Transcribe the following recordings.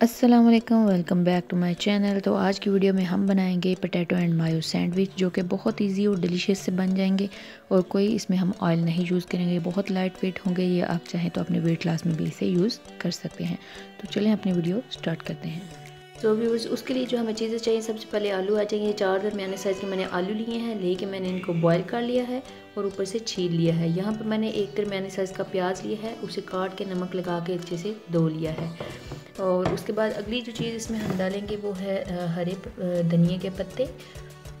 अस्सलाम वालेकुम welcome back to my channel तो आज की वीडियो में हम बनाएँगे पोटैटो एंड मायो सैंडविच जो कि बहुत इजी और डिलीशियस से बन जाएँगे। और कोई इसमें हम ऑयल नहीं यूज़ करेंगे, बहुत लाइट वेट होंगे ये, आप चाहें तो अपने वेट लॉस में भी इसे यूज़ कर सकते हैं। तो चलें अपनी वीडियो स्टार्ट करते हैं। तो व्यूवर्स उसके लिए जो हमें चीज़ें चाहिए, सबसे पहले आलू आ जाएँगे। चार दरमियाने साइज़ के मैंने आलू लिए हैं, लेके मैंने इनको बॉईल कर लिया है और ऊपर से छील लिया है। यहाँ पर मैंने एक दरमियाने साइज़ का प्याज लिया है, उसे काट के नमक लगा के अच्छे से धो लिया है। और उसके बाद अगली जो चीज़ इसमें हम डालेंगे वो है हरे धनिए के पत्ते।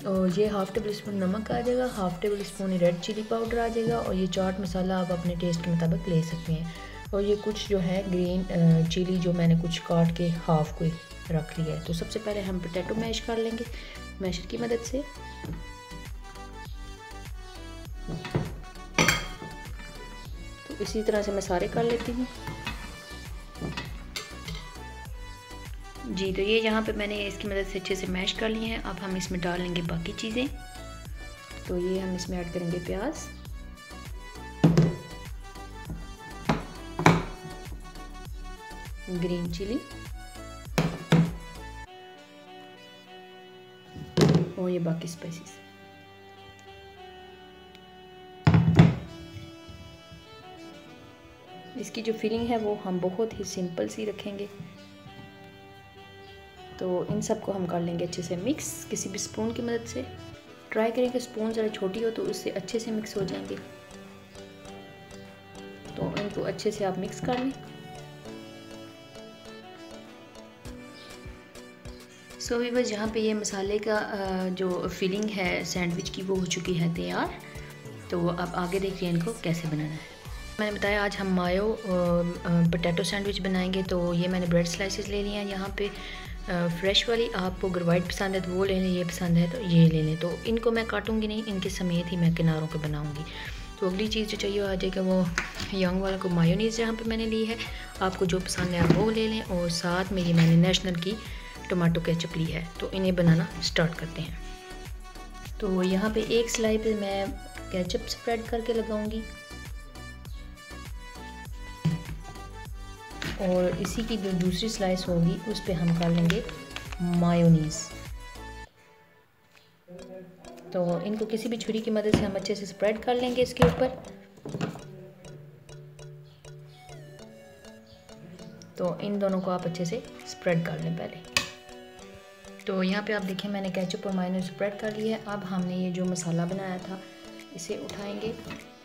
और ये हाफ़ टेबल स्पून नमक आ जाएगा half tablespoon red chilli powder आ जाएगा और ये चाट मसाला आप अपने टेस्ट के मुताबिक ले सकते हैं। और ये कुछ जो है ग्रीन चिली जो मैंने कुछ काट के हाफ़ को रख लिया है। तो सबसे पहले हम पोटैटो मैश कर लेंगे मैशर की मदद से। तो इसी तरह से मैं सारे कर लेती हूँ। जी तो ये यहाँ पे मैंने इसकी मदद से अच्छे से मैश कर लिए हैं। अब हम इसमें डाल लेंगे बाकी चीज़ें। तो ये हम इसमें ऐड करेंगे प्याज। ग्रीन चिली और ये बाकी स्पाइसेस इसकी जो फिलिंग है वो हम बहुत ही सिंपल सी रखेंगे। तो इन सबको हम कर लेंगे अच्छे से मिक्स किसी भी स्पून की मदद से। ट्राई करें कि स्पून ज़रा छोटी हो तो उससे अच्छे से मिक्स हो जाएँगे। तो इनको अच्छे से आप मिक्स कर लें। सो so, बस यहाँ पे ये मसाले का जो फिलिंग है सैंडविच की वो हो चुकी है तैयार। तो अब आगे देखिए इनको कैसे बनाना है। मैंने बताया आज हम मायो पोटैटो सैंडविच बनाएँगे तो ये मैंने ब्रेड स्लाइसेस ले लिए हैं यहाँ पे। फ्रेश वाली आपको अगर वाइट पसंद है तो वो ले लें, ये पसंद है तो ये ले लें। तो इनको मैं काटूँगी नहीं, इनके समेत ही मैं किनारों के बनाऊँगी। तो अगली चीज़ जो चाहिए आ जाएगा वो यंग वाला को मायोनीज़ यहाँ पे मैंने ली है, आपको जो पसंद है आप वो ले लें और साथ में ये मैंने नेशनल की टमाटो केचप ली है तो इन्हें बनाना स्टार्ट करते हैं। तो यहाँ पे एक सिलाई पे मैं केचप स्प्रेड करके लगाऊँगी। और इसी की जो दूसरी स्लाइस होगी, उस पर हम कर लेंगे मायोनीज़ तो इनको किसी भी छुरी की मदद से हम अच्छे से स्प्रेड कर लेंगे इसके ऊपर. तो इन दोनों को आप अच्छे से स्प्रेड कर लें पहले. तो यहाँ पे आप देखें मैंने कैचअप और माइनर स्प्रेड कर लिया है. अब हमने ये जो मसाला बनाया था, इसे उठाएँगे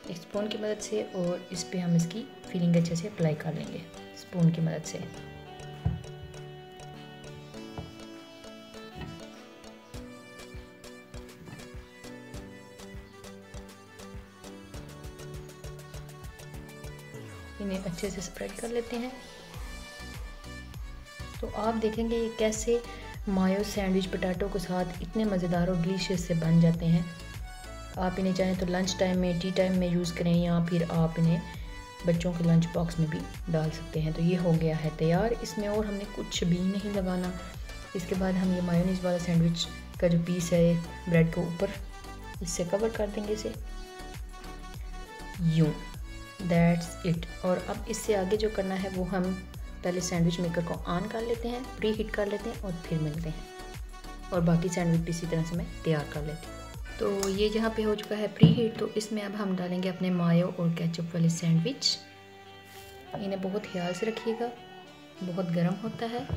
एक स्पून की मदद से और इस पर हम इसकी फीलिंग अच्छे से अप्लाई कर लेंगे. स्पून की मदद से। इन्हें अच्छे से स्प्रेड कर लेते हैं। तो आप देखेंगे ये कैसे मायो सैंडविच पटाटो के साथ इतने मज़ेदार और डिलीशियस से बन जाते हैं। आप इन्हें चाहें तो लंच टाइम में टी टाइम में यूज़ करें या फिर आप इन्हें बच्चों के लंच बॉक्स में भी डाल सकते हैं। तो ये हो गया है तैयार। इसमें और हमने कुछ भी नहीं लगाना। इसके बाद हम ये मायोनीज वाला सैंडविच का जो पीस है ब्रेड के ऊपर, इससे कवर कर देंगे इसे। यूँ दैट्स इट और अब इससे आगे जो करना है, वो हम पहले सैंडविच मेकर को ऑन कर लेते हैं प्री हीट कर लेते हैं और फिर मिलते हैं। और बाकी सैंडविच भी इसी तरह से मैं तैयार कर लेती हूँ। तो ये जहाँ पे हो चुका है प्री हीट तो इसमें अब हम डालेंगे अपने मायो और केचप वाले सैंडविच। इन्हें बहुत ख्याल से रखिएगा, बहुत गर्म होता है।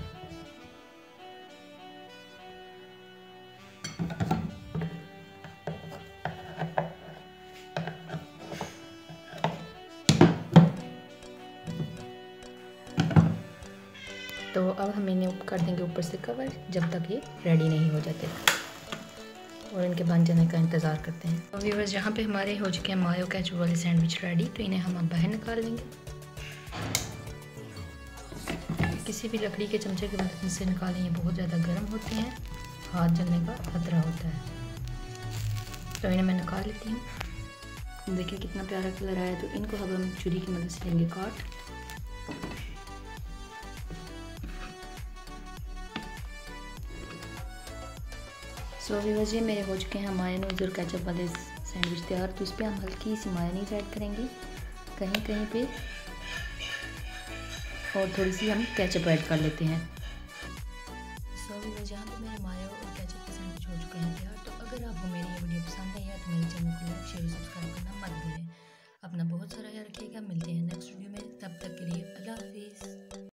तो अब हम इन्हें कर देंगे ऊपर से कवर, जब तक ये रेडी नहीं हो जाते। और इनके बन जाने का इंतज़ार करते हैं। तो व्यूवर्स यहाँ पे हमारे हो चुके हैं मायो कैचू वाले सैंडविच रेडी तो इन्हें हम अब बाहर निकाल देंगे। किसी भी लकड़ी के चमचे की मदद से निकालें, ये बहुत ज़्यादा गर्म होते हैं। हाथ जलने का खतरा होता है। तो इन्हें मैं निकाल लेती हूँ। देखिए कितना प्यारा कलर आया तो इनको अब हम छुरी की मदद से लेंगे। काट। सो व्यूवर्स ये मेरे हो चुके हैं मायोनीज और कैचअप वाले सैंडविच तैयार। तो इस पर हम हल्की सी मायोनीज ऐड करेंगे। कहीं कहीं पे और थोड़ी सी हम कैचअप ऐड कर लेते हैं। भी जहाँ पर मेरे मायो और कैचअप के सैंडविच हो चुके हैं तैयार। तो अगर आपको मेरी ये वीडियो पसंद आई है तो मेरे चैनल को लाइक शेयर सब्सक्राइब करना मत भूलें। अपना बहुत सारा ख्याल रखिएगा। मिलते हैं नेक्स्ट वीडियो में। तब तक के